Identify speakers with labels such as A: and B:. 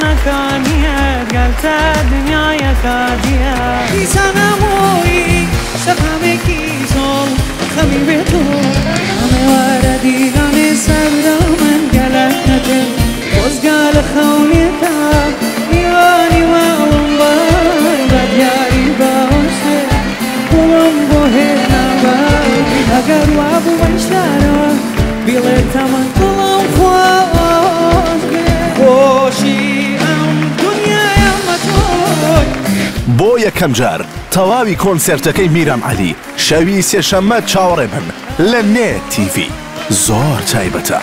A: خانەکانیت گەلتە دنیایەکاتیە دیسانەمۆی شەقامێکی زۆڵ خەمی بێتۆ ئەمێوارە دیگانێ سەردا من گەلک نەتر خۆزگا لە خەونێتە میوانی واڵم بای بە دیاری باوەشێ گوڵم بۆ هێنابای
B: بۆ یەکەم جار تەواوی کۆنسرتەکەی میرام علی شەوی سێشەممە چاوەڕێ بن لە نێ تیV زۆر تایبەتە.